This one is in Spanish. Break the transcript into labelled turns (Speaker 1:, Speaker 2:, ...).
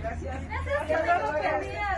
Speaker 1: Gracias.